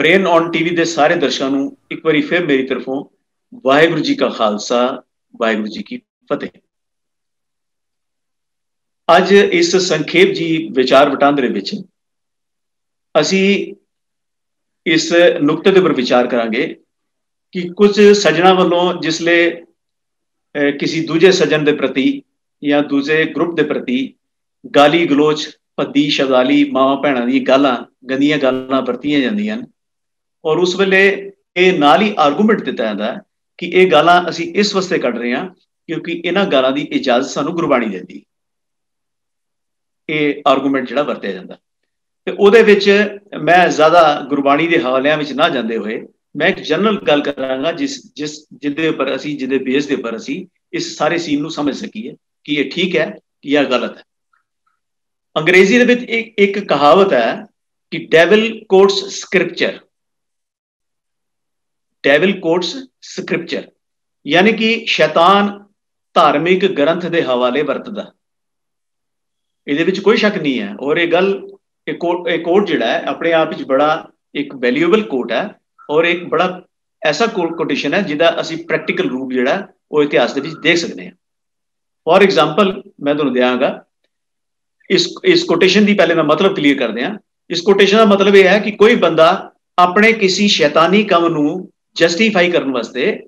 Brain on TV ਦੇ ਸਾਰੇ ਦਰਸ਼ਕਾਂ ਨੂੰ ਇੱਕ ਵਾਰੀ ਫਿਰ ਮੇਰੀ ਤਰਫੋਂ ਵਾਹਿਗੁਰੂ ਜੀ ਕਾ ਖਾਲਸਾ, ਵਾਹਿਗੁਰੂ ਜੀ ਕੀ ਫਤਿਹ। ਅੱਜ ਇਸ ਸੰਖੇਪ ਜੀ ਵਿਚਾਰ ਵਟਾਂਦਰੇ ਵਿੱਚ ਅਸੀਂ ਇਸ ਨੁਕਤੇ ਦੇ ਉੱਪਰ ਵਿਚਾਰ ਕਰਾਂਗੇ ਕਿ ਕੁਝ ਸਜਣਾ ਵੱਲੋਂ ਜਿਸਲੇ ਕਿਸੇ ਦੂਜੇ ਸਜਣ ਦੇ ਪ੍ਰਤੀ ਜਾਂ ਦੂਜੇ ਗਰੁੱਪ ਦੇ ਪ੍ਰਤੀ ਗਾਲੀ ਗਲੋਚ ਪੱਦੀ ਸ਼ਬਦਾਲੀ ਮਾਵਾਂ ਭੈਣਾਂ ਦੀ ਗਾਲਾਂ, ਗੰਦੀਆਂ ਗਾਲਾਂ ਵਰਤੀਆਂ ਜਾਂਦੀਆਂ ਹਨ ਔਰ ਉਸ ਵੇਲੇ ਇਹ ਨਾਲ ਹੀ ਆਰਗੂਮੈਂਟ ਦਿੱਤਾ ਜਾਂਦਾ ਕਿ ਇਹ ਗਾਲਾਂ ਅਸੀਂ ਇਸ ਵਾਸਤੇ ਕੱਢ ਰਹੇ ਹਾਂ ਕਿਉਂਕਿ ਇਹਨਾਂ ਗਾਲਾਂ ਦੀ ਇਜਾਜ਼ਤ ਸਾਨੂੰ ਗੁਰਬਾਣੀ ਦਿੰਦੀ ਇਹ ਆਰਗੂਮੈਂਟ ਜਿਹੜਾ ਵਰਤਿਆ ਜਾਂਦਾ ਤੇ ਉਹਦੇ ਵਿੱਚ ਮੈਂ ਜ਼ਿਆਦਾ ਗੁਰਬਾਣੀ ਦੇ ਹਵਾਲਿਆਂ ਵਿੱਚ ਨਾ ਜਾਂਦੇ ਹੋਏ ਮੈਂ ਇੱਕ ਜਨਰਲ ਗੱਲ ਕਰਾਂਗਾ ਜਿਸ ਜਿਸ ਜਿਹਦੇ ਉੱਪਰ ਅਸੀਂ ਜਿਹਦੇ ਬੇਸ ਦੇ ਉੱਪਰ ਅਸੀਂ ਇਸ ਸਾਰੇ ਸੀਨ ਨੂੰ ਸਮਝ ਸਕੀਏ ਕਿ ਇਹ ਠੀਕ ਹੈ ਕਿ ਇਹ ਗਲਤ ਹੈ। ਅੰਗਰੇਜ਼ੀ ਦੇ ਵਿੱਚ ਇੱਕ ਇੱਕ ਕਹਾਵਤ ਹੈ ਕਿ devil quotes scripture devil quotes scripture ਯਾਨੀ ਕਿ ਸ਼ੈਤਾਨ ਧਾਰਮਿਕ ਗ੍ਰੰਥ ਦੇ ਹਵਾਲੇ ਵਰਤਦਾ ਇਹਦੇ ਵਿੱਚ ਕੋਈ ਸ਼ੱਕ ਨਹੀਂ ਹੈ ਔਰ ਇਹ ਗੱਲ ਇਹ ਕੋਟ ਕੋਟ ਜਿਹੜਾ ਹੈ ਆਪਣੇ ਆਪ ਵਿੱਚ ਬੜਾ ਇੱਕ ਵੈਲਿਊਏਬਲ ਕੋਟ ਹੈ ਔਰ ਇੱਕ ਬੜਾ ਐਸਾ ਕੋਟੇਸ਼ਨ ਹੈ ਜਿਹਦਾ ਅਸੀਂ ਪ੍ਰੈਕਟੀਕਲ ਰੂਪ ਜਿਹੜਾ ਉਹ ਇਤਿਹਾਸ ਦੇ ਵਿੱਚ ਦੇਖ ਸਕਦੇ ਹਾਂ ਫੋਰ ਐਗਜ਼ਾਮਪਲ ਮੈਂ ਤੁਹਾਨੂੰ ਦਿਆਂਗਾ ਇਸ ਇਸ ਕੋਟੇਸ਼ਨ ਦੀ ਪਹਿਲੇ ਮੈਂ ਮਤਲਬ ਕਲੀਅਰ ਕਰਦੇ ਹਾਂ ਇਸ ਕੋਟੇਸ਼ਨ ਦਾ ਮਤਲਬ ਇਹ ਹੈ ਕਿ ਕੋਈ ਬੰਦਾ ਆਪਣੇ ਕਿਸੇ ਸ਼ੈਤਾਨੀ ਕੰਮ ਨੂੰ ਜਸਟੀਫਾਈ ਕਰਨ ਵਾਸਤੇ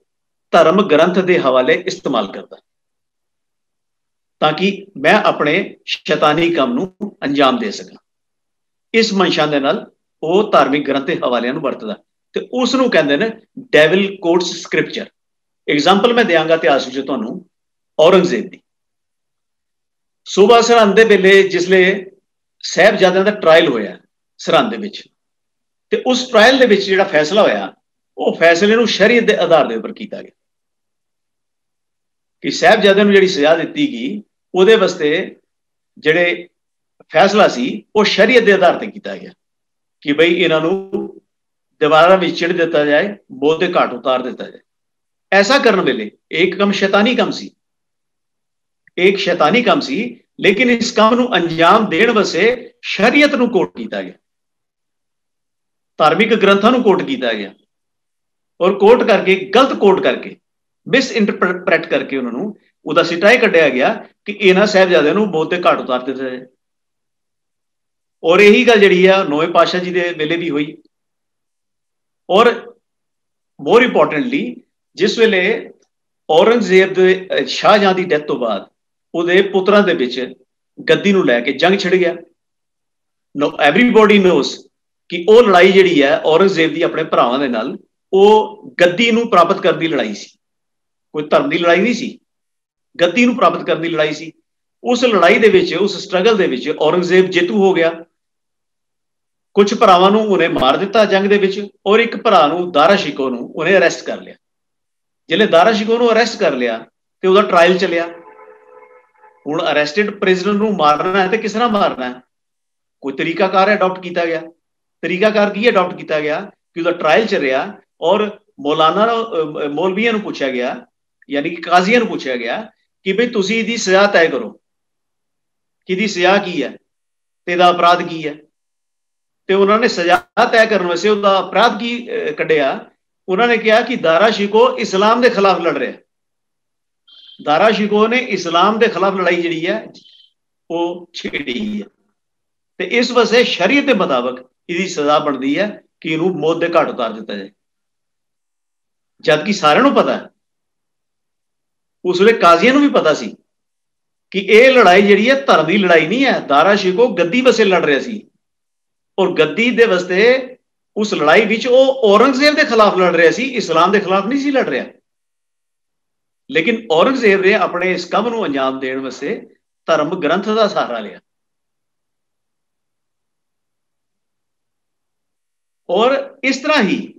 ਧਰਮ ਗ੍ਰੰਥ ਦੇ ਹਵਾਲੇ ਇਸਤੇਮਾਲ ਕਰਦਾ। ਤਾਂ ਕਿ ਮੈਂ ਆਪਣੇ ਸ਼ੈਤਾਨੀ ਕੰਮ ਨੂੰ ਅੰਜਾਮ ਦੇ ਸਕਾਂ। ਇਸ ਮਨਸ਼ਾ ਦੇ ਨਾਲ ਉਹ ਧਾਰਮਿਕ ਗ੍ਰੰਥ ਦੇ ਹਵਾਲਿਆਂ ਨੂੰ ਵਰਤਦਾ। ਤੇ ਉਸ ਨੂੰ ਕਹਿੰਦੇ ਨੇ ਡੈਵਲ ਕੋਟਸ ਸਕ੍ਰਿਪਚਰ ਐਗਜ਼ਾਮਪਲ ਮੈਂ ਦਿਆਂਗਾ ਇਤਿਹਾਸ ਵਿੱਚ ਤੁਹਾਨੂੰ, ਔਰੰਗਜ਼ੇਬ ਦੀ। ਸੂਬਾ ਸਰਹੰਦ ਦੇ ਵੇਲੇ ਜਿਸਲੇ ਸਹਿਬਜ਼ਾਦਿਆਂ ਦਾ ਟ੍ਰਾਇਲ ਹੋਇਆ ਸਰਹੰਦ ਦੇ ਵਿੱਚ, ਤੇ ਉਸ ਟ੍ਰਾਇਲ ਦੇ ਵਿੱਚ ਜਿਹੜਾ ਫੈਸਲਾ ਹੋਇਆ ਉਹ ਫੈਸਲੇ ਨੂੰ ਸ਼ਰੀਅਤ ਦੇ ਆਧਾਰ ਦੇ ਉੱਪਰ ਕੀਤਾ ਗਿਆ। ਕਿ ਸਹਿਬਜ਼ਾਦਿਆਂ ਨੂੰ ਜਿਹੜੀ ਸਜ਼ਾ ਦਿੱਤੀ ਗਈ, ਉਹਦੇ ਵਾਸਤੇ ਜਿਹੜੇ ਫੈਸਲਾ ਸੀ, ਉਹ ਸ਼ਰੀਅਤ ਦੇ ਆਧਾਰ ਤੇ ਕੀਤਾ ਗਿਆ ਕਿ ਭਈ ਇਹਨਾਂ ਨੂੰ ਦੀਵਾਰਾਂ ਵਿੱਚ ਚਿੜ ਦਿੱਤਾ ਜਾਏ ਬੋਧ ਦੇ ਘਾਟ ਉਤਾਰ ਦਿੱਤਾ ਜਾਏ। ਐਸਾ ਕਰਨ ਵੇਲੇ ਇੱਕ ਕੰਮ ਸ਼ੈਤਾਨੀ ਕੰਮ ਸੀ। ਇੱਕ ਸ਼ੈਤਾਨੀ ਕੰਮ ਸੀ, ਲੇਕਿਨ ਇਸ ਕੰਮ ਨੂੰ ਅੰਜਾਮ ਦੇਣ ਵਾਸਤੇ ਸ਼ਰੀਅਤ ਨੂੰ ਕੋਟ ਕੀਤਾ ਗਿਆ। ਧਾਰਮਿਕ ਗ੍ਰੰਥਾਂ ਨੂੰ ਕੋਟ ਕੀਤਾ ਗਿਆ। ਔਰ ਕੋਟ ਕਰਕੇ, ਗਲਤ ਕੋਟ ਕਰਕੇ ਮਿਸ ਇੰਟਰਪ੍ਰੈਟ ਕਰਕੇ ਉਹਨਾਂ ਨੂੰ, ਉਹਦਾ ਸਿਟਾਈ ਕੱਢਿਆ ਗਿਆ ਕਿ ਇਹਨਾਂ ਸਹਿਬਜ਼ਾਦਿਆਂ ਨੂੰ ਬਹੁਤੇ ਘਾਟ ਉਤਾਰ ਦਿੱਤਾ ਜਾਏ। ਔਰ ਇਹੀ ਗੱਲ ਜਿਹੜੀ ਆ ਨੋਏ ਪਾਸ਼ਾ ਜੀ ਦੇ ਵੇਲੇ ਵੀ ਹੋਈ। ਔਰ ਮੋਰ ਇੰਪੋਰਟੈਂਟਲੀ ਜਿਸ ਵੇਲੇ ਔਰੰਗਜ਼ੇਬ ਦੇ ਸ਼ਾਹਜਹਾਂ ਦੀ ਡੈਥ ਤੋਂ ਬਾਅਦ ਉਹਦੇ ਪੁੱਤਰਾਂ ਦੇ ਵਿੱਚ ਗੱਦੀ ਨੂੰ ਲੈ ਕੇ ਜੰਗ ਛਿੜ ਗਿਆ। ਨੋ ਐਵਰੀਬਾਡੀ ਨੋਸ ਕਿ ਉਹ ਲੜਾਈ ਜਿਹੜੀ ਹੈ ਔਰੰਗਜ਼ੇਬ ਦੀ ਆਪਣੇ ਭਰਾਵਾਂ ਦੇ ਨਾਲ ਉਹ ਗੱਦੀ ਨੂੰ ਪ੍ਰਾਪਤ ਕਰਨ ਦੀ ਲੜਾਈ ਸੀ। ਕੋਈ ਧਰਮ ਦੀ ਲੜਾਈ ਨਹੀਂ ਸੀ। ਗੱਦੀ ਨੂੰ ਪ੍ਰਾਪਤ ਕਰਨ ਦੀ ਲੜਾਈ ਸੀ। ਉਸ ਲੜਾਈ ਦੇ ਵਿੱਚ, ਉਸ ਸਟਰਗਲ ਦੇ ਵਿੱਚ ਔਰੰਗਜ਼ੇਬ ਜੇਤੂ ਹੋ ਗਿਆ। ਕੁਝ ਭਰਾਵਾਂ ਨੂੰ ਉਹਨੇ ਮਾਰ ਦਿੱਤਾ ਜੰਗ ਦੇ ਵਿੱਚ ਔਰ ਇੱਕ ਭਰਾ ਨੂੰ, ਦਾਰਾ ਸ਼ਿਕੋ ਨੂੰ ਉਹਨੇ ਅਰੈਸਟ ਕਰ ਲਿਆ। ਜਿਹੜੇ ਦਾਰਾ ਸ਼ਿਕੋ ਨੂੰ ਅਰੈਸਟ ਕਰ ਲਿਆ ਤੇ ਉਹਦਾ ਟ੍ਰਾਇਲ ਚੱਲਿਆ। ਹੁਣ ਅਰੈਸਟਡ ਪ੍ਰਿਜ਼ਨਰ ਨੂੰ ਮਾਰਨਾ ਹੈ ਤੇ ਕਿਸ ਤਰ੍ਹਾਂ ਮਾਰਨਾ ਹੈ? ਕੋਈ ਤਰੀਕਾਕਾਰ ਹੈ ਅਡਾਪਟ ਕੀਤਾ ਗਿਆ। ਤਰੀਕਾਕਾਰ ਕੀ ਅਡਾਪਟ ਕੀਤਾ ਗਿਆ? ਕਿ ਉਹਦਾ ਟ੍ਰਾਇਲ ਚੱਲਿਆ ਔਰ ਮੌਲਾਨਾ ਮੌਲਵੀਆਂ ਨੂੰ ਪੁੱਛਿਆ ਗਿਆ, ਯਾਨੀ ਕਿ ਕਾਜ਼ੀਆਂ ਨੂੰ ਪੁੱਛਿਆ ਗਿਆ ਕਿ ਭਈ ਤੁਸੀਂ ਇਹਦੀ ਸਜ਼ਾ ਤੈਅ ਕਰੋ। ਕਿ ਇਹਦੀ ਸਜ਼ਾ ਕੀ ਹੈ? ਤੇ ਇਹਦਾ ਅਪਰਾਧ ਕੀ ਹੈ? ਤੇ ਉਹਨਾਂ ਨੇ ਸਜ਼ਾ ਤੈਅ ਕਰਨ ਵਾਸਤੇ ਉਹਦਾ ਅਪਰਾਧ ਕੀ ਕੱਢਿਆ? ਉਹਨਾਂ ਨੇ ਕਿਹਾ ਕਿ ਦਾਰਾ ਸ਼ਿਕੋ ਇਸਲਾਮ ਦੇ ਖਿਲਾਫ ਲੜ ਰਿਹਾ। ਦਾਰਾ ਸ਼ਿਕੋ ਨੇ ਇਸਲਾਮ ਦੇ ਖਿਲਾਫ ਲੜਾਈ ਜਿਹੜੀ ਹੈ, ਉਹ ਛੇੜੀ ਹੈ। ਤੇ ਇਸ ਵਸੇ ਸ਼ਰੀਅਤ ਦੇ ਮੁਤਾਬਕ ਇਹਦੀ ਸਜ਼ਾ ਬਣਦੀ ਹੈ ਕਿ ਇਹਨੂੰ ਮੌਤ ਦੇ ਘਾਟ ਉਤਾਰ ਦਿੱਤਾ ਜਾਏ। ਜਦ ਕਿ ਸਾਰਿਆਂ ਨੂੰ ਪਤਾ ਹੈ। ਉਸ ਵੇਲੇ ਕਾਜ਼ੀਆਂ ਨੂੰ ਵੀ ਪਤਾ ਸੀ ਕਿ ਇਹ ਲੜਾਈ ਜਿਹੜੀ ਹੈ ਧਰਮ ਦੀ ਲੜਾਈ ਨਹੀਂ ਹੈ। ਦਾਰਾ ਸ਼ਿਕੋ ਗੱਦੀ ਵਸੇ ਲੜ ਰਿਹਾ ਸੀ ਔਰ ਗੱਦੀ ਦੇ ਵਾਸਤੇ ਉਸ ਲੜਾਈ ਵਿੱਚ ਉਹ ਔਰੰਗਜ਼ੇਬ ਦੇ ਖਿਲਾਫ ਲੜ ਰਿਹਾ ਸੀ। ਇਸਲਾਮ ਦੇ ਖਿਲਾਫ ਨਹੀਂ ਸੀ ਲੜ ਰਿਹਾ। ਲੇਕਿਨ ਔਰੰਗਜ਼ੇਬ ਨੇ ਆਪਣੇ ਇਸ ਕੰਮ ਨੂੰ ਅੰਜਾਮ ਦੇਣ ਵਾਸਤੇ ਧਰਮ ਗ੍ਰੰਥ ਦਾ ਸਹਾਰਾ ਲਿਆ। ਔਰ ਇਸ ਤਰ੍ਹਾਂ ਹੀ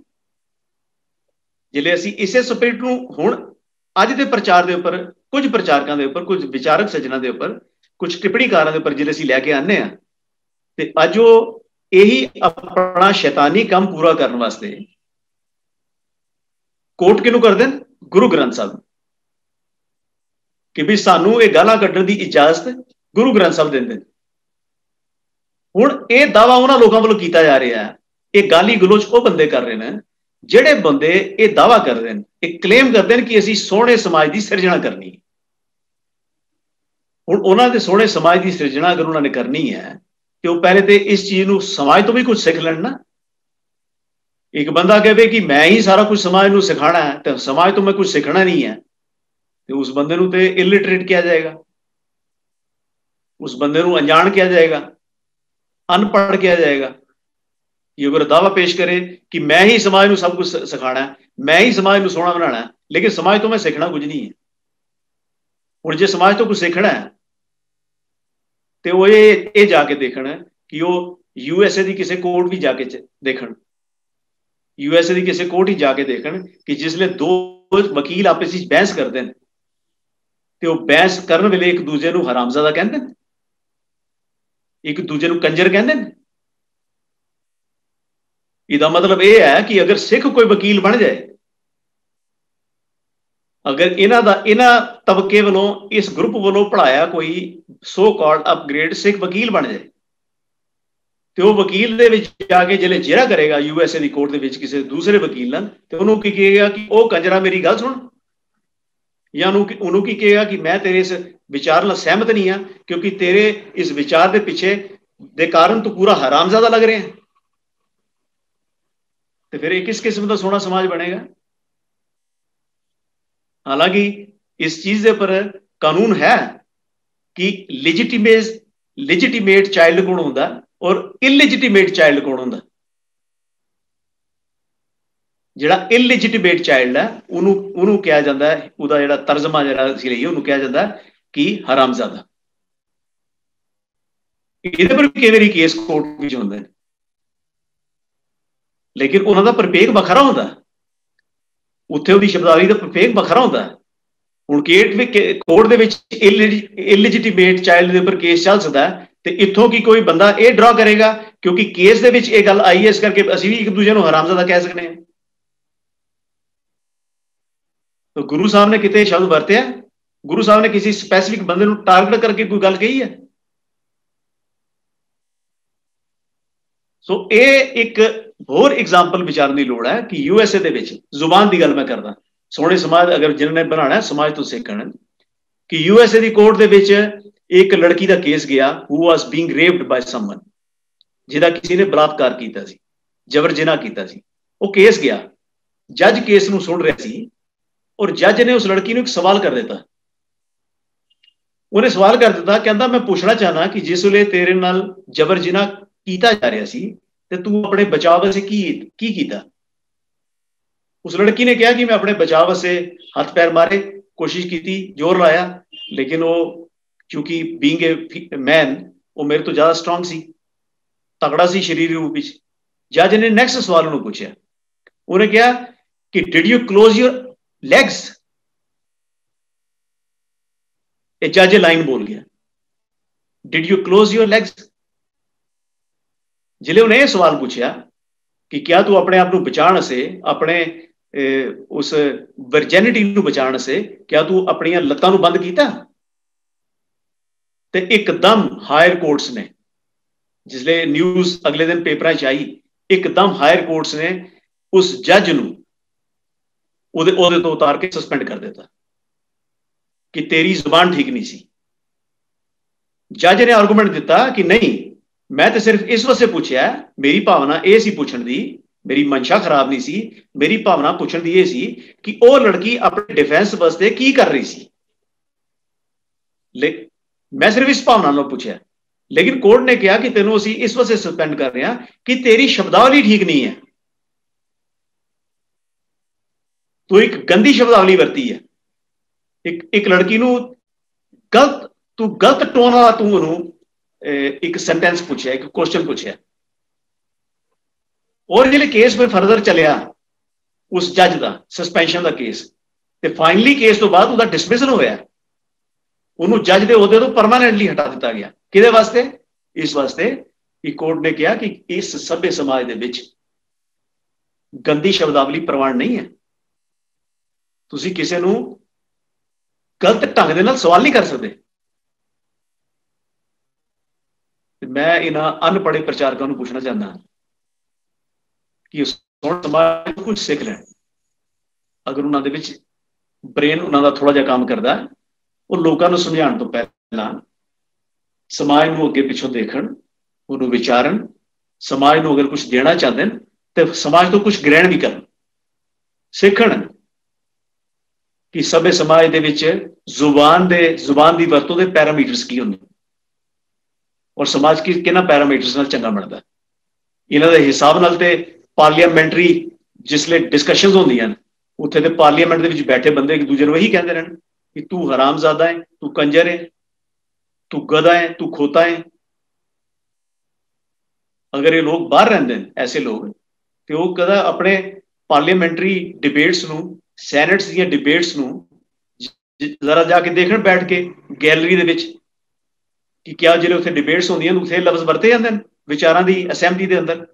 ਜਿਹੜੇ ਅਸੀਂ ਇਸੇ ਸਪਿਰਿਟ ਨੂੰ ਹੁਣ ਅੱਜ ਦੇ ਪ੍ਰਚਾਰ ਦੇ ਉੱਪਰ, ਕੁਝ ਪ੍ਰਚਾਰਕਾਂ ਦੇ ਉੱਪਰ, ਕੁਝ ਵਿਚਾਰਕ ਸੱਜਣਾ ਦੇ ਉੱਪਰ, ਕੁਝ ਟਿੱਪਣੀਕਾਰਾਂ ਦੇ ਉੱਪਰ ਜਿਹੜੇ ਅਸੀਂ ਲੈ ਕੇ ਆਨੇ ਆ ਤੇ ਅੱਜ ਉਹ ਇਹੀ ਆਪਣਾ ਸ਼ੈਤਾਨੀ ਕੰਮ ਪੂਰਾ ਕਰਨ ਵਾਸਤੇ ਕੋਟ ਕਿਨੂੰ ਕਰਦੇ ਨੇ ਗੁਰੂ ਗ੍ਰੰਥ ਸਾਹਿਬ ਕਿ ਵੀ ਸਾਨੂੰ ਇਹ ਗਾਲਾਂ ਕੱਢਣ ਦੀ ਇਜਾਜ਼ਤ ਗੁਰੂ ਗ੍ਰੰਥ ਸਾਹਿਬ ਦਿੰਦੇ ਨੇ। ਹੁਣ ਇਹ ਦਾਵਾ ਉਹਨਾਂ ਲੋਕਾਂ ਵੱਲੋਂ ਕੀਤਾ ਜਾ ਰਿਹਾ ਹੈ। ਇਹ ਗਾਲੀ ਗਲੋਚ ਉਹ ਬੰਦੇ ਕਰ ਰਹੇ ਨੇ ਜਿਹੜੇ ਬੰਦੇ ਇਹ ਦਾਵਾ ਕਰਦੇ ਨੇ, ਇਹ ਕਲੇਮ ਕਰਦੇ ਨੇ ਕਿ ਅਸੀਂ ਸੋਹਣੇ ਸਮਾਜ ਦੀ ਸਿਰਜਣਾ ਕਰਨੀ ਹੈ। ਹੁਣ ਉਹਨਾਂ ਦੇ ਸੋਹਣੇ ਸਮਾਜ ਦੀ ਸਿਰਜਣਾ ਅਗਰ ਉਹਨਾਂ ਨੇ ਕਰਨੀ ਹੈ, ਤੇ ਉਹ ਪਹਿਲੇ ਤੇ ਇਸ ਚੀਜ਼ ਨੂੰ ਸਮਾਜ ਤੋਂ ਵੀ ਕੁਝ ਸਿੱਖ ਲੈਣ ਨਾ। ਇੱਕ ਬੰਦਾ ਕਹੇ ਕਿ ਮੈਂ ਹੀ ਸਾਰਾ ਕੁਝ ਸਮਾਜ ਨੂੰ ਸਿਖਾਣਾ ਹੈ, ਤੇ ਸਮਾਜ ਤੋਂ ਮੈਂ ਕੁਝ ਸਿੱਖਣਾ ਨਹੀਂ ਹੈ, ਤੇ ਉਸ ਬੰਦੇ ਨੂੰ ਤੇ ਇਲਿਟਰੇਟ ਕਿਹਾ ਜਾਏਗਾ। ਉਸ ਬੰਦੇ ਨੂੰ ਅਣਜਾਣ ਕਿਹਾ ਜਾਏਗਾ, ਅਨਪੜ੍ਹ ਕਿਹਾ ਜਾਏਗਾ। ਇਹ ਅਗਰ ਦਾਵਾ ਪੇਸ਼ ਕਰੇ ਕਿ ਮੈਂ ਹੀ ਸਮਾਜ ਨੂੰ ਸਭ ਕੁਝ ਸਿਖਾਣਾ ਮੈਂ ਹੀ ਸਮਾਜ ਨੂੰ ਸੋਹਣਾ ਬਣਾਉਣਾ ਲੇਕਿਨ ਸਮਾਜ ਤੋਂ ਮੈਂ ਸਿੱਖਣਾ ਕੁਝ ਨਹੀਂ ਹੈ। ਹੁਣ ਜੇ ਸਮਾਜ ਤੋਂ ਕੁਝ ਸਿੱਖਣਾ ਹੈ, ਤੇ ਉਹ ਇਹ ਇਹ ਜਾ ਕੇ ਦੇਖਣਾ ਕਿ ਉਹ ਯੂਐਸਏ ਦੀ ਕਿਸੇ ਕੋਰਟ ਵੀ ਜਾ ਕੇ ਦੇਖਣ। ਯੂਐਸਏ ਦੀ ਕਿਸੇ ਕੋਰਟ ਹੀ ਜਾ ਕੇ ਦੇਖਣ ਕਿ ਜਿਸਲੇ ਦੋ ਵਕੀਲ ਆਪਸ ਵਿੱਚ ਬਹਿਸ ਕਰਦੇ ਨੇ, ਤੇ ਉਹ ਬਹਿਸ ਕਰਨ ਵੇਲੇ ਇੱਕ ਦੂਜੇ ਨੂੰ ਹਰਾਮਜ਼ਾਦਾ ਕਹਿੰਦੇ ਨੇ। ਇੱਕ ਦੂਜੇ ਨੂੰ ਕੰਜਰ ਕਹਿੰਦੇ ਨੇ। ਇਹਦਾ ਮਤਲਬ ਇਹ ਹੈ ਕਿ ਅਗਰ ਸਿੱਖ ਕੋਈ ਵਕੀਲ ਬਣ ਜਾਏ, ਅਗਰ ਇਹਨਾਂ ਦਾ, ਇਹਨਾਂ ਤਬਕੇ ਵੱਲੋਂ, ਇਸ ਗਰੁੱਪ ਵੱਲੋਂ ਪੜਾਇਆ ਕੋਈ ਸੋ ਕਾਲਡ ਅਪਗ੍ਰੇਡ ਸਿੱਖ ਵਕੀਲ ਬਣ ਜਾਏ, ਤੇ ਉਹ ਵਕੀਲ ਦੇ ਵਿੱਚ ਜਾ ਕੇ ਜਿਹੜੇ ਜਿਹੜਾ ਕਰੇਗਾ ਯੂਐਸਏ ਦੀ ਕੋਰਟ ਦੇ ਵਿੱਚ ਕਿਸੇ ਦੂਸਰੇ ਵਕੀਲ ਨਾਲ, ਤੇ ਉਹਨੂੰ ਕੀ ਕਹੇਗਾ ਕਿ ਉਹ ਕੰਜਰਾ ਮੇਰੀ ਗੱਲ ਸੁਣ, ਜਾਂ ਉਹਨੂੰ ਉਹਨੂੰ ਕੀ ਕਹੇਗਾ ਕਿ ਮੈਂ ਤੇਰੇ ਇਸ ਵਿਚਾਰ ਨਾਲ ਸਹਿਮਤ ਨਹੀਂ ਆ ਕਿਉਂਕਿ ਤੇਰੇ ਇਸ ਵਿਚਾਰ ਦੇ ਪਿੱਛੇ ਦੇ ਕਾਰਨ ਤੂੰ ਪੂਰਾ ਹਰਾਮਜ਼ਾਦਾ ਲੱਗ ਰਿਹਾ ਤੇ ਫਿਰ ਇਹ ਕਿਸ ਕਿਸਮ ਦਾ ਸੋਹਣਾ ਸਮਾਜ ਬਣੇਗਾ? ਹਾਲਾਂਕਿ ਇਸ ਚੀਜ਼ ਦੇ ਉੱਪਰ ਕਾਨੂੰਨ ਹੈ ਕਿ ਲੈਜੀਟਿਮੇਟ ਲੈਜੀਟਿਮੇਟ ਚਾਈਲਡ ਕੋਣ ਹੁੰਦਾ ਔਰ ਇਲੈਜੀਟਿਮੇਟ ਚਾਈਲਡ ਕੋਣ ਹੁੰਦਾ? ਜਿਹੜਾ ਇਲੈਜੀਟਿਮੇਟ ਚਾਈਲਡ ਹੈ, ਉਹਨੂੰ ਉਹਨੂੰ ਕਿਹਾ ਜਾਂਦਾ ਹੈ, ਉਹਦਾ ਜਿਹੜਾ ਤਰਜਮਾ ਜਿਹੜਾ ਅਸੀਂ ਲਈਏ, ਉਹਨੂੰ ਕਿਹਾ ਜਾਂਦਾ ਕਿ ਹਰਾਮਜ਼ਾਦਾ। ਇਹਦੇ ਪਰ ਕਈ ਵਾਰੀ ਕੇਸ ਕੋਰਟ ਵਿੱਚ ਹੁੰਦੇ ਨੇ ਲੇਕਿਨ ਉਹਨਾਂ ਦਾ ਪ੍ਰਪੇਕ ਵੱਖਰਾ ਹੁੰਦਾ। ਉੱਥੇ ਉਹਦੀ ਸ਼ਬਦਾਵਲੀ ਦਾ ਪ੍ਰਪੇਕ ਵੱਖਰਾ ਹੁੰਦਾ। ਹੁਣ ਕੇਟ ਵਿੱਚ ਕੋਰਟ ਦੇ ਵਿੱਚ ਇਲੈਜੀਟਿਮੇਟ ਚਾਈਲਡ ਦੇ ਉੱਪਰ ਕੇਸ ਚੱਲ ਸਕਦਾ ਤੇ ਇੱਥੋਂ ਕੀ ਕੋਈ ਬੰਦਾ ਇਹ ਡਰਾ ਕਰੇਗਾ? ਕਿਉਂਕਿ ਕੇਸ ਦੇ ਵਿੱਚ ਇਹ ਗੱਲ ਆਈ ਹੈ, ਇਸ ਕਰਕੇ ਅਸੀਂ ਵੀ ਇੱਕ ਦੂਜੇ ਨੂੰ ਹਰਾਮਜ਼ਾਦਾ ਕਹਿ ਸਕਨੇ ਹਾਂ। ਤਾਂ ਗੁਰੂ ਸਾਹਿਬ ਨੇ ਕਿਤੇ ਸ਼ਬਦ ਵਰਤਿਆ। ਗੁਰੂ ਸਾਹਿਬ ਨੇ ਕਿਸੇ ਸਪੈਸੀਫਿਕ ਬੰਦੇ ਨੂੰ ਟਾਰਗੇਟ ਕਰਕੇ ਕੋਈ ਗੱਲ ਕਹੀ ਹੈ? ਸੋ ਇਹ ਇੱਕ ਹੋਰ ਐਗਜ਼ਾਮਪਲ ਵਿਚਾਰਨ ਦੀ ਲੋੜ ਹੈ ਕਿ ਯੂ ਐੱਸ ਏ ਦੇ ਵਿੱਚ ਜ਼ੁਬਾਨ ਦੀ ਗੱਲ ਮੈਂ ਕਰਦਾ। ਸੋਹਣੇ ਸਮਾਜ ਅਗਰ ਜਿਨ੍ਹਾਂ ਨੇ ਬਣਾਣਾ ਸਮਾਜ ਤੋਂ ਸਿੱਖਣ ਕਿ ਯੂ ਐੱਸ ਏ ਦੀ ਕੋਰਟ ਦੇ ਵਿੱਚ ਇੱਕ ਲੜਕੀ ਦਾ ਕੇਸ ਗਿਆ ਹੂ ਵਾਸ ਬੀਇੰਗ ਰੇਪਡ ਬਾਈ ਸਮਨ ਜਿਹਦਾ ਕਿਸੇ ਨੇ ਬਲਾਤਕਾਰ ਕੀਤਾ ਸੀ, ਜਬਰ ਜਨਾਹ ਕੀਤਾ ਸੀ। ਉਹ ਕੇਸ ਗਿਆ। ਜੱਜ ਕੇਸ ਨੂੰ ਸੁਣ ਰਿਹਾ ਸੀ ਔਰ ਜੱਜ ਨੇ ਉਸ ਲੜਕੀ ਨੂੰ ਇੱਕ ਸਵਾਲ ਕਰ ਦਿੱਤਾ। ਉਹਨੇ ਸਵਾਲ ਕਰ ਦਿੱਤਾ, ਕਹਿੰਦਾ, ਮੈਂ ਪੁੱਛਣਾ ਚਾਹਨਾ ਕਿ ਜਿਸ ਵੇਲੇ ਤੇਰੇ ਨਾਲ ਜਬਰ ਜਨਾਹ ਕੀਤਾ ਜਾ ਰਿਹਾ ਸੀ ਤੇ ਤੂੰ ਆਪਣੇ ਬਚਾਅ ਵਾਸਤੇ ਕੀ ਕੀ ਕੀਤਾ? ਉਸ ਲੜਕੀ ਨੇ ਕਿਹਾ ਕਿ ਮੈਂ ਆਪਣੇ ਬਚਾਅ ਵਾਸਤੇ ਹੱਥ ਪੈਰ ਮਾਰੇ, ਕੋਸ਼ਿਸ਼ ਕੀਤੀ, ਜ਼ੋਰ ਲਾਇਆ, ਲੇਕਿਨ ਉਹ ਕਿਉਂਕਿ ਬੀਇੰਗ ਅ ਮੈਨ ਉਹ ਮੇਰੇ ਤੋਂ ਜ਼ਿਆਦਾ ਸਟਰੋਂਗ ਸੀ, ਤਕੜਾ ਸੀ ਸਰੀਰ ਰੂਪ ਵਿੱਚ। ਜੱਜ ਨੇ ਨੈਕਸਟ ਸਵਾਲ ਨੂੰ ਪੁੱਛਿਆ। ਉਹਨੇ ਕਿਹਾ ਕਿ did you close your legs ਇਹ ਜੱਜ ਲਾਈਨ ਬੋਲ ਗਿਆ। Did you close your legs ਜਿਲੇ ਉਹਨੇ ਇਹ ਸਵਾਲ ਪੁੱਛਿਆ ਕਿ ਕਿਆ ਤੂੰ ਆਪਣੇ ਆਪ ਨੂੰ ਬਚਾਉਣ ਸੇ ਆਪਣੇ ਉਸ ਵਰਜੈਨਿਟੀ ਨੂੰ ਬਚਾਉਣ ਸੇ ਕਿਆ ਤੂੰ ਆਪਣੀਆਂ ਲੱਤਾਂ ਨੂੰ ਬੰਦ ਕੀਤਾ? ਤੇ ਇੱਕਦਮ ਹਾਇਰ ਕੋਰਟਸ ਨੇ, ਜਿਸਲੇ ਨਿਊਜ਼ ਅਗਲੇ ਦਿਨ ਪੇਪਰਾਂ 'ਚ ਆਈ, ਇੱਕਦਮ ਹਾਇਰ ਕੋਰਟਸ ਨੇ ਉਸ ਜੱਜ ਨੂੰ ਉਹਦੇ ਉਹਦੇ ਤੋਂ ਉਤਾਰ ਕੇ ਸਸਪੈਂਡ ਕਰ ਦਿੱਤਾ ਕਿ ਤੇਰੀ ਜ਼ੁਬਾਨ ਠੀਕ ਨਹੀਂ ਸੀ। ਜੱਜ ਨੇ ਆਰਗੂਮੈਂਟ ਦਿੱਤਾ ਕਿ ਨਹੀਂ ਮੈਂ ਤਾਂ ਸਿਰਫ ਇਸ ਵਾਸਤੇ ਪੁੱਛਿਆ, ਮੇਰੀ ਭਾਵਨਾ ਇਹ ਸੀ ਪੁੱਛਣ ਦੀ, ਮੇਰੀ ਮਨਸ਼ਾ ਖਰਾਬ ਨਹੀਂ ਸੀ, ਮੇਰੀ ਭਾਵਨਾ ਪੁੱਛਣ ਦੀ ਇਹ ਸੀ ਕਿ ਉਹ ਲੜਕੀ ਆਪਣੇ ਡਿਫੈਂਸ ਵਾਸਤੇ ਕੀ ਕਰ ਰਹੀ ਸੀ। ਮੈਂ ਸਿਰਫ ਇਸ ਭਾਵਨਾ ਨਾਲ ਪੁੱਛਿਆ। ਲੇਕਿਨ ਕੋਰਟ ਨੇ ਕਿਹਾ ਕਿ ਤੈਨੂੰ ਅਸੀਂ ਇਸ ਵਾਸਤੇ ਸਸਪੈਂਡ ਕਰ ਰਹੇ ਹਾਂ ਕਿ ਤੇਰੀ ਸ਼ਬਦਾਵਲੀ ਠੀਕ ਨਹੀਂ ਹੈ। ਤੂੰ ਇੱਕ ਗੰਦੀ ਸ਼ਬਦਾਵਲੀ ਵਰਤੀ ਹੈ। ਇੱਕ ਇੱਕ ਲੜਕੀ ਨੂੰ ਗਲਤ, ਤੂੰ ਗਲਤ ਟੋਨ ਵਾਲਾ ਤੂੰ ਉਹਨੂੰ ਇੱਕ ਸੈਂਟੈਂਸ ਪੁੱਛਿਆ, ਇੱਕ ਕੁਐਸਚਨ ਪੁੱਛਿਆ। ਔਰ ਜਿਹੜੇ ਕੇਸ ਫਿਰ ਫਰਦਰ ਚੱਲਿਆ, ਉਸ ਜੱਜ ਦਾ ਸਸਪੈਂਸ਼ਨ ਦਾ ਕੇਸ ਤੇ ਫਾਈਨਲੀ ਕੇਸ ਤੋਂ ਬਾਅਦ ਉਹਦਾ ਡਿਸਮਿਸਲ ਹੋਇਆ। ਉਹਨੂੰ ਜੱਜ ਦੇ ਅਹੁਦੇ ਤੋਂ ਪਰਮਾਨੈਂਟਲੀ ਹਟਾ ਦਿੱਤਾ ਗਿਆ। ਕਿਹਦੇ ਵਾਸਤੇ? ਇਸ ਵਾਸਤੇ ਕਿ ਕੋਰਟ ਨੇ ਕਿਹਾ ਕਿ ਇਸ ਸਭੇ ਸਮਾਜ ਦੇ ਵਿੱਚ ਗੰਦੀ ਸ਼ਬਦਾਵਲੀ ਪ੍ਰਵਾਨ ਨਹੀਂ ਹੈ। ਤੁਸੀਂ ਕਿਸੇ ਨੂੰ ਗਲਤ ਢੰਗ ਦੇ ਨਾਲ ਸਵਾਲ ਨਹੀਂ ਕਰ ਸਕਦੇ। ਮੈਂ ਇਹਨਾਂ ਅਨਪੜ੍ਹੇ ਪ੍ਰਚਾਰਕਾਂ ਨੂੰ ਪੁੱਛਣਾ ਚਾਹੁੰਦਾ ਕਿ ਸੁਣ ਸਮਾਜ ਕੁਝ ਸਿੱਖ ਲੈਣ। ਅਗਰ ਉਹਨਾਂ ਦੇ ਵਿੱਚ ਬ੍ਰੇਨ ਉਹਨਾਂ ਦਾ ਥੋੜਾ ਜਿਹਾ ਕੰਮ ਕਰਦਾ, ਉਹ ਲੋਕਾਂ ਨੂੰ ਸਮਝਾਉਣ ਤੋਂ ਪਹਿਲਾਂ ਸਮਾਜ ਨੂੰ ਅੱਗੇ ਪਿੱਛੋਂ ਦੇਖਣ, ਉਹਨੂੰ ਵਿਚਾਰਨ, ਸਮਾਜ ਨੂੰ ਅਗਰ ਕੁਝ ਦੇਣਾ ਚਾਹੁੰਦੇ ਨੇ, ਤੇ ਸਮਾਜ ਤੋਂ ਕੁਝ ਗ੍ਰਹਿਣ ਵੀ ਕਰਨ। ਸਿੱਖਣ ਕਿ ਸਭੇ ਸਮਾਜ ਦੇ ਵਿੱਚ ਜ਼ੁਬਾਨ ਦੇ ਜ਼ੁਬਾਨ ਦੀ ਵਰਤੋਂ ਦੇ ਪੈਰਾਮੀਟਰਸ ਕੀ ਹੁੰਦੇ ਔਰ ਸਮਾਜ ਕੀ ਕਿਹਨਾਂ ਪੈਰਾਮੀਟਰਸ ਨਾਲ ਚੰਗਾ ਬਣਦਾ ਇਹਨਾਂ ਦੇ ਹਿਸਾਬ ਨਾਲ ਤੇ ਪਾਰਲੀਮੈਂਟਰੀ ਜਿਸਲੇ ਡਿਸਕਸ਼ਨਸ ਹੁੰਦੀਆਂ ਨੇ, ਉੱਥੇ ਤੇ ਪਾਰਲੀਮੈਂਟ ਦੇ ਵਿੱਚ ਬੈਠੇ ਬੰਦੇ ਇੱਕ ਦੂਜੇ ਨੂੰ ਇਹੀ ਕਹਿੰਦੇ ਰਹਿਣ ਕਿ ਤੂੰ ਹਰਾਮਜ਼ਾਦਾ ਹੈ, ਤੂੰ ਕੰਜਰ ਹੈ, ਤੂੰ ਗਧਾ ਹੈ, ਤੂੰ ਖੋਤਾ ਹੈ। ਅਗਰ ਇਹ ਲੋਕ ਬਾਹਰ ਰਹਿੰਦੇ ਨੇ, ਐਸੇ ਲੋਕ, ਤੇ ਉਹ ਕਦਾ ਆਪਣੇ ਪਾਰਲੀਮੈਂਟਰੀ ਡਿਬੇਟਸ ਨੂੰ ਸੈਨੇਟਸ ਦੀਆਂ ਡਿਬੇਟਸ ਨੂੰ ਜ਼ਰਾ ਜਾ ਕੇ ਦੇਖਣ ਬੈਠ ਕੇ ਗੈਲਰੀ ਦੇ ਵਿੱਚ ਕਿ ਕਿਆ ਜਿਹੜੇ ਉੱਥੇ ਡਿਬੇਟਸ ਹੁੰਦੀਆਂ ਨੇ, ਉੱਥੇ ਲਫ਼ਜ਼ ਵਰਤੇ ਜਾਂਦੇ ਨੇ, ਵਿਚਾਰਾਂ ਦੀ ਅਸੈਂਬਲੀ ਦੇ ਅੰਦਰ।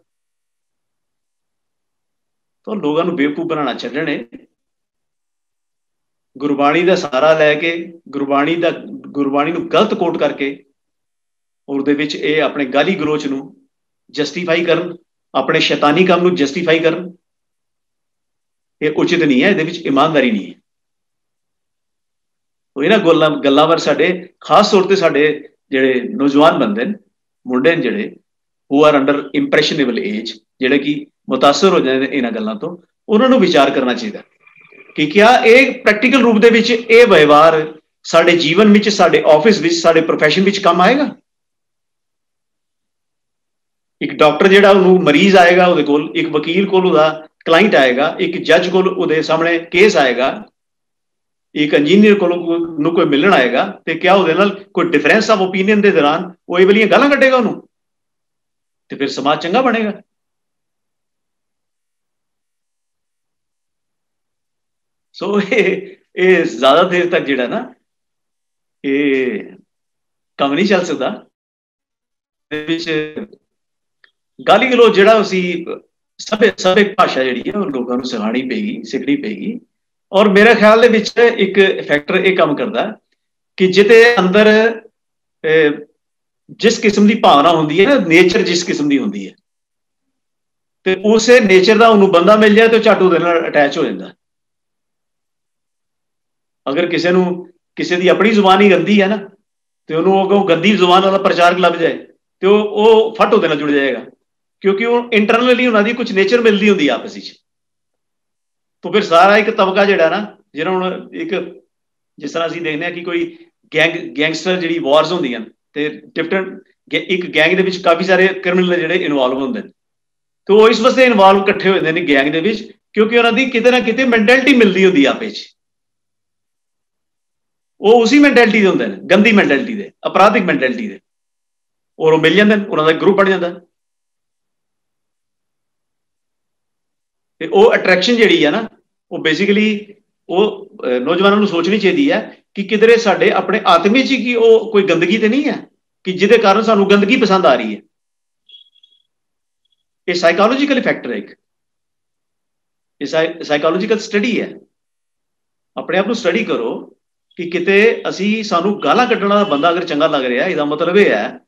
ਤਾਂ ਲੋਕਾਂ ਨੂੰ ਬੇਵਕੂਫ ਬਣਾਉਣਾ ਚੱਲਣੇ ਗੁਰਬਾਣੀ ਦਾ ਸਹਾਰਾ ਲੈ ਕੇ, ਗੁਰਬਾਣੀ ਦਾ, ਗੁਰਬਾਣੀ ਨੂੰ ਗਲਤ ਕੋਟ ਕਰਕੇ, ਉਹਦੇ ਵਿੱਚ ਇਹ ਆਪਣੇ ਗਾਲੀ ਗਲੋਚ ਨੂੰ ਜਸਟੀਫਾਈ ਕਰਨ, ਆਪਣੇ ਸ਼ੈਤਾਨੀ ਕੰਮ ਨੂੰ ਜਸਟੀਫਾਈ ਕਰਨ। ਇਹ ਉਚਿਤ ਨਹੀਂ ਹੈ, ਇਹਦੇ ਵਿੱਚ ਇਮਾਨਦਾਰੀ ਨਹੀਂ ਹੈ। ਉਹ ਇਹਨਾਂ ਗੱਲਾਂ ਗੱਲਾਂ ਵਰ ਸਾਡੇ, ਖਾਸ ਤੌਰ ਤੇ ਸਾਡੇ ਜਿਹੜੇ ਨੌਜਵਾਨ ਬੰਦੇ ਨੇ ਮੁੰਡੇ ਨੇ ਜਿਹੜੇ who are under impressionable age ਜਿਹੜੇ ਕਿ متاثر ਹੋ ਜਾਂਦੇ ਨੇ ਇਹਨਾਂ ਗੱਲਾਂ ਤੋਂ ਉਹਨਾਂ ਨੂੰ ਵਿਚਾਰ ਕਰਨਾ ਚਾਹੀਦਾ ਕਿ ਕਿਆ ਇਹ ਪ੍ਰੈਕਟੀਕਲ ਰੂਪ ਦੇ ਵਿੱਚ ਇਹ ਵਿਵਹਾਰ ਸਾਡੇ ਜੀਵਨ ਵਿੱਚ ਸਾਡੇ ਆਫਿਸ ਵਿੱਚ ਸਾਡੇ profession ਵਿੱਚ ਕੰਮ ਆਏਗਾ ਇੱਕ ਡਾਕਟਰ ਜਿਹੜਾ ਉਹਨੂੰ ਮਰੀਜ਼ ਆਏਗਾ ਉਹਦੇ ਕੋਲ ਇੱਕ ਵਕੀਲ ਕੋਲ ਉਹਦਾ ਕਲਾਇੰਟ ਆਏਗਾ ਇੱਕ ਜੱਜ ਕੋਲ ਉਹਦੇ ਸਾਹਮਣੇ ਕੇਸ ਆਏਗਾ ਇੱਕ ਇੰਜੀਨੀਅਰ ਕੋਲੋਂ ਨੂੰ ਕੋਈ ਮਿਲਣ ਆਏਗਾ ਤੇ ਕਿਆ ਉਹਦੇ ਨਾਲ ਕੋਈ ਡਿਫਰੈਂਸ ਆਫ ਓਪੀਨੀਅਨ ਦੇ ਦੌਰਾਨ ਉਹ ਇਹ ਵਾਲੀਆਂ ਗੱਲਾਂ ਕੱਢੇਗਾ ਉਹਨੂੰ? ਤੇ ਫਿਰ ਸਮਾਜ ਚੰਗਾ ਬਣੇਗਾ। ਸੋ ਇਹ ਇਹ ਜ਼ਿਆਦਾ ਦੇਰ ਤੱਕ ਜਿਹੜਾ ਨਾ, ਇਹ ਕੰਮ ਨਹੀਂ ਚੱਲ ਸਕਦਾ। ਦੇ ਵਿੱਚ ਗਾਲੀ ਗਲੋ ਜਿਹੜਾ ਅਸੀਂ ਸਭੇ ਸਭੇ ਭਾਸ਼ਾ ਜਿਹੜੀ ਹੈ ਉਹ ਲੋਕਾਂ ਨੂੰ ਸਿਖਾਣੀ ਪਏਗੀ, ਸਿੱਖਣੀ ਪਏਗੀ। ਔਰ ਮੇਰੇ ਖਿਆਲ ਦੇ ਵਿੱਚ ਇੱਕ ਫੈਕਟਰ ਇਹ ਕੰਮ ਕਰਦਾ ਕਿ ਜਿਤੇ ਅੰਦਰ ਜਿਸ ਕਿਸਮ ਦੀ ਭਾਵਨਾ ਹੁੰਦੀ ਹੈ ਨਾ ਨੇਚਰ ਜਿਸ ਕਿਸਮ ਦੀ ਹੁੰਦੀ ਹੈ। ਤੇ ਉਸੇ ਨੇਚਰ ਦਾ ਉਹਨੂੰ ਬੰਦਾ ਮਿਲ ਜਾਏ ਤਾਂ ਝਾਟੂ ਦੇ ਨਾਲ ਅਟੈਚ ਹੋ ਜਾਂਦਾ। ਅਗਰ ਕਿਸੇ ਨੂੰ ਕਿਸੇ ਦੀ ਆਪਣੀ ਜ਼ੁਬਾਨ ਹੀ ਗੰਦੀ ਹੈ ਨਾ, ਤੇ ਉਹਨੂੰ ਉਹ ਗੰਦੀ ਜ਼ੁਬਾਨ ਵਾਲਾ ਪ੍ਰਚਾਰਕ ਲੱਭ ਜਾਏ, ਤੇ ਉਹ ਉਹ ਫਟ ਉਹਦੇ ਨਾਲ ਜੁੜ ਜਾਏਗਾ। ਕਿਉਂਕਿ ਉਹ ਇੰਟਰਨਲੀ ਉਹਨਾਂ ਦੀ ਕੁਝ ਨੇਚਰ ਮਿਲਦੀ ਹੁੰਦੀ ਆਪਸ ਵਿੱਚ। ਤੋਂ ਫਿਰ ਸਾਰਾ ਇੱਕ ਤਬਕਾ ਜਿਹੜਾ ਨਾ, ਜਿਹੜਾ ਹੁਣ ਇੱਕ ਜਿਸ ਤਰ੍ਹਾਂ ਅਸੀਂ ਦੇਖਦੇ ਹਾਂ ਕਿ ਕੋਈ ਗੈਂਗ, ਗੈਂਗਸਟਰ ਜਿਹੜੀ ਵਾਰਸ ਹੁੰਦੀਆਂ ਤੇ ਡਿਫਰੈਂਟ ਇੱਕ ਗੈਂਗ ਦੇ ਵਿੱਚ ਕਾਫੀ ਸਾਰੇ ਕ੍ਰਿਮੀਨਲ ਜਿਹੜੇ ਇਨਵੋਲਵ ਹੁੰਦੇ ਨੇ। ਤੇ ਉਹ ਇਸ ਵਾਸਤੇ ਇਨਵੋਲਵ ਇਕੱਠੇ ਹੋ ਜਾਂਦੇ ਨੇ ਗੈਂਗ ਦੇ ਵਿੱਚ, ਕਿਉਂਕਿ ਉਹਨਾਂ ਦੀ ਕਿਤੇ ਨਾ ਕਿਤੇ ਮੈਂਟੈਲਿਟੀ ਮਿਲਦੀ ਹੁੰਦੀ ਆਪੇ ਵਿੱਚ ਉਹ ਉਸੇ ਮੈਂਟੈਲਿਟੀ ਦੇ ਹੁੰਦੇ ਨੇ, ਗੰਦੀ ਮੈਂਟੈਲਿਟੀ ਦੇ, ਅਪਰਾਧਿਕ ਮੈਂਟੈਲਿਟੀ ਦੇ। ਔਰ ਉਹ ਮਿਲ ਜਾਂਦੇ ਨੇ, ਉਹਨਾਂ ਦਾ ਗਰੁੱਪ ਬਣ ਜਾਂਦਾ। ਤੇ ਉਹ ਅਟਰੈਕਸ਼ਨ ਜਿਹੜੀ ਹੈ ਨਾ, ਉਹ ਬੇਸਿਕਲੀ ਉਹ ਨੌਜਵਾਨਾਂ ਨੂੰ ਸੋਚਣੀ ਚਾਹੀਦੀ ਹੈ ਕਿ ਕਿਧਰੇ ਸਾਡੇ ਆਪਣੇ ਆਤਮੇ 'ਚ ਕੀ ਉਹ ਕੋਈ ਗੰਦਗੀ ਤੇ ਨਹੀਂ ਹੈ ਕਿ ਜਿਹਦੇ ਕਾਰਨ ਸਾਨੂੰ ਗੰਦਗੀ ਪਸੰਦ ਆ ਰਹੀ ਹੈ ਇਹ ਸਾਈਕੋਲੋਜੀਕਲ ਫੈਕਟਰ ਹੈ ਇੱਕ। ਇਹ ਸਾਈਕੋਲੋਜੀਕਲ ਸਟੱਡੀ ਹੈ ਆਪਣੇ ਆਪ ਨੂੰ ਸਟੱਡੀ ਕਰੋ ਕਿ ਕਿਤੇ ਅਸੀਂ ਸਾਨੂੰ ਗਾਲਾਂ ਕੱਢਣ ਵਾਲਾ ਬੰਦਾ ਅਗਰ ਚੰਗਾ ਲੱਗ ਰਿਹਾ, ਇਹਦਾ ਮਤਲਬ ਇਹ ਹੈ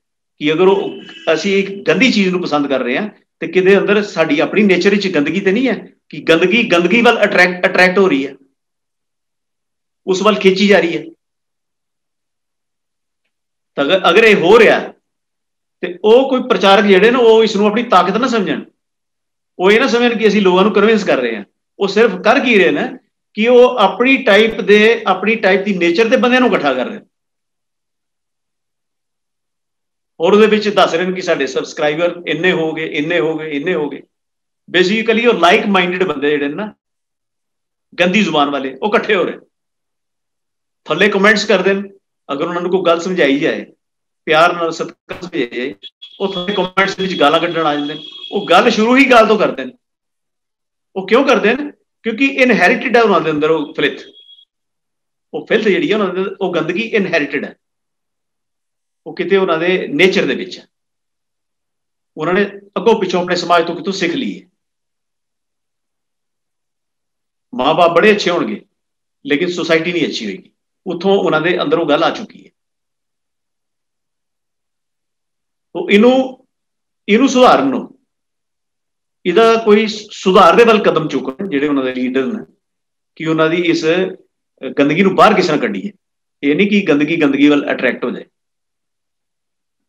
ਕਿ ਅਗਰ ਉਹ, ਅਸੀਂ ਇੱਕ ਗੰਦੀ ਚੀਜ਼ ਨੂੰ ਪਸੰਦ ਕਰ ਰਹੇ ਹਾਂ ਤੇ ਕਿਤੇ ਅੰਦਰ ਸਾਡੀ ਆਪਣੀ ਨੇਚਰ ਵਿੱਚ ਗੰਦਗੀ ਤੇ ਨਹੀਂ ਹੈ ਕਿ ਗੰਦਗੀ ਗੰਦਗੀ ਵੱਲ ਅਟਰੈਕਟ ਅਟਰੈਕਟ ਹੋ ਰਹੀ ਹੈ। ਉਸ ਵੱਲ ਖਿੱਚੀ ਜਾ ਰਹੀ ਹੈ। ਤਾਂ ਅਗਰ ਇਹ ਹੋ ਰਿਹਾ ਤੇ ਉਹ ਕੋਈ ਪ੍ਰਚਾਰਕ ਜਿਹੜੇ ਨੇ, ਉਹ ਇਸ ਨੂੰ ਆਪਣੀ ਤਾਕਤ ਨਾ ਸਮਝਣ। ਉਹ ਇਹ ਨਾ ਸਮਝਣ ਕਿ ਅਸੀਂ ਲੋਕਾਂ ਨੂੰ ਕਨਵਿੰਸ ਕਰ ਰਹੇ ਹਾਂ। ਉਹ ਸਿਰਫ ਕਰ ਕੀ ਰਹੇ ਨੇ ਕਿ ਉਹ ਆਪਣੀ ਟਾਈਪ ਦੇ, ਆਪਣੀ ਟਾਈਪ ਦੀ ਨੇਚਰ ਦੇ ਬੰਦਿਆਂ ਨੂੰ ਇਕੱਠਾ ਕਰ ਰਹੇ ਨੇ। ਔਰ ਉਹਦੇ ਵਿੱਚ ਦੱਸ ਰਹੇ ਨੇ ਕਿ ਸਾਡੇ ਸਬਸਕ੍ਰਾਈਬਰ ਇੰਨੇ ਹੋ ਗਏ, ਇੰਨੇ ਹੋ ਗਏ, ਇੰਨੇ ਹੋ ਗਏ। ਬੇਸਿਕਲੀ ਉਹ ਲਾਈਕ ਮਾਈਂਡਡ ਬੰਦੇ ਜਿਹੜੇ ਨੇ ਨਾ, ਗੰਦੀ ਜ਼ੁਬਾਨ ਵਾਲੇ, ਉਹ ਇਕੱਠੇ ਹੋ ਰਹੇ ਥੱਲੇ ਕਮੈਂਟਸ ਕਰਦੇ ਨੇ, ਅਗਰ ਉਹਨਾਂ ਨੂੰ ਕੋਈ ਗੱਲ ਸਮਝਾਈ ਜਾਏ, ਪਿਆਰ ਨਾਲ ਸਤਿਕਾਰ ਸਮਝਾਈ ਜਾਏ, ਉਹ ਥੱਲੇ ਕਮੈਂਟਸ ਵਿੱਚ ਗਾਲਾਂ ਕੱਢਣ ਆ ਜਾਂਦੇ ਨੇ। ਉਹ ਗੱਲ ਸ਼ੁਰੂ ਹੀ ਗੱਲ ਤੋਂ ਕਰਦੇ ਨੇ। ਉਹ ਕਿਉਂ ਕਰਦੇ ਨੇ? ਕਿਉਂਕਿ ਇਨਹੈਰਿਟਡ ਹੈ ਉਹਨਾਂ ਦੇ ਅੰਦਰ ਉਹ ਫਿਲਥ ਉਹ ਫਿਲਥ ਜਿਹੜੀ ਹੈ ਉਹਨਾਂ ਦੇ ਉਹ ਗੰਦਗੀ ਇਨਹੈਰਿਟਡ ਹੈ। ਉਹ ਕਿਤੇ ਉਹਨਾਂ ਦੇ ਨੇਚਰ ਦੇ ਵਿੱਚ ਹੈ। ਉਹਨਾਂ ਨੇ ਅੱਗੋਂ ਪਿੱਛੋਂ ਆਪਣੇ ਸਮਾਜ ਤੋਂ ਕਿਤੋਂ ਸਿੱਖ ਲਈ ਹੈ ਮਾਪੇ ਬੜੇ ਅੱਛੇ ਹੋਣਗੇ, ਲੇਕਿਨ ਸੋਸਾਇਟੀ ਨਹੀਂ ਅੱਛੀ ਹੋਏਗੀ। ਉੱਥੋਂ ਉਹਨਾਂ ਦੇ ਅੰਦਰੋਂ ਗੱਲ ਆ ਚੁੱਕੀ ਹੈ। ਤੋਂ ਇਹਨੂੰ ਇਹਨੂੰ ਸੁਧਾਰਨ ਨੂੰ, ਇਹਦਾ ਕੋਈ ਸੁਧਾਰ ਦੇ ਵੱਲ ਕਦਮ ਚੁੱਕਣ ਜਿਹੜੇ ਉਹਨਾਂ ਦੇ ਲੀਡਰ ਨੇ, ਕਿ ਉਹਨਾਂ ਦੀ ਇਸ ਗੰਦਗੀ ਨੂੰ ਬਾਹਰ ਕਿਸ ਤਰ੍ਹਾਂ ਕੱਢੀਏ। ਇਹ ਨਹੀਂ ਕਿ ਗੰਦਗੀ ਗੰਦਗੀ ਵੱਲ ਅਟਰੈਕਟ ਹੋ ਜਾਏ।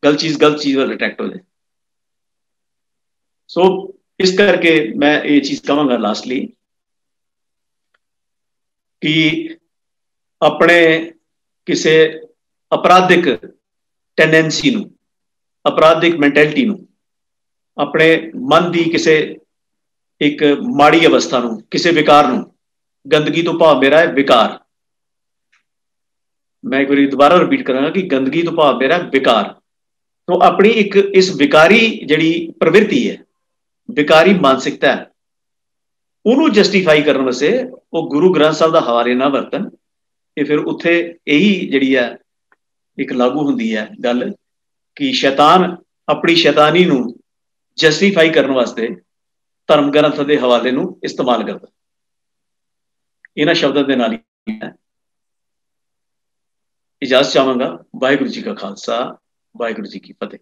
ਗਲਤ ਚੀਜ਼ ਗਲਤ ਚੀਜ਼ ਵੱਲ ਅਟਰੈਕਟ ਹੋ ਜਾਏ। ਸੋ ਇਸ ਕਰਕੇ ਮੈਂ ਇਹ ਚੀਜ਼ ਕਹਾਂਗਾ ਲਾਸਟਲੀ ਕਿ ਆਪਣੇ ਕਿਸੇ ਅਪਰਾਧਿਕ ਟੈਂਡੈਂਸੀ ਨੂੰ, ਅਪਰਾਧਿਕ ਮੈਂਟੈਲਿਟੀ ਨੂੰ, ਆਪਣੇ ਮਨ ਦੀ ਕਿਸੇ ਇੱਕ ਮਾੜੀ ਅਵਸਥਾ ਨੂੰ, ਕਿਸੇ ਵਿਕਾਰ ਨੂੰ, ਗੰਦਗੀ ਤੋਂ ਭਾਵ ਮੇਰਾ ਹੈ ਵਿਕਾਰ। ਮੈਂ ਇੱਕ ਵਾਰੀ ਦੁਬਾਰਾ ਰਿਪੀਟ ਕਰਾਂਗਾ ਕਿ ਗੰਦਗੀ ਤੋਂ ਭਾਵ ਮੇਰਾ ਵਿਕਾਰ। ਤੋਂ ਆਪਣੀ ਇੱਕ ਇਸ ਵਿਕਾਰੀ ਜਿਹੜੀ ਪ੍ਰਵਿਰਤੀ ਹੈ, ਵਿਕਾਰੀ ਮਾਨਸਿਕਤਾ ਹੈ, ਉਹਨੂੰ ਜਸਟੀਫਾਈ ਕਰਨ ਵਾਸਤੇ ਉਹ ਗੁਰੂ ਗ੍ਰੰਥ ਸਾਹਿਬ ਦਾ ਹਵਾਲੇ ਨਾ ਵਰਤਨ ਇਹ ਫਿਰ ਉੱਥੇ ਇਹੀ ਜਿਹੜੀ ਹੈ ਇੱਕ ਲਾਗੂ ਹੁੰਦੀ ਹੈ ਗੱਲ ਕਿ ਸ਼ੈਤਾਨ ਆਪਣੀ ਸ਼ੈਤਾਨੀ ਨੂੰ ਜਸਟੀਫਾਈ ਕਰਨ ਵਾਸਤੇ ਧਰਮ ਗ੍ਰੰਥ ਦੇ ਹਵਾਲੇ ਨੂੰ ਇਸਤੇਮਾਲ ਕਰਦਾ ਇਹਨਾਂ ਸ਼ਬਦਾਂ ਦੇ ਨਾਲ ਹੀ ਇਜਾਜ਼ਤ ਚਾਹਾਂਗਾ। ਵਾਹਿਗੁਰੂ ਜੀ ਕਾ ਖਾਲਸਾ। ਵਾਹਿਗੁਰੂ ਜੀ ਕੀ ਫਤਿਹ।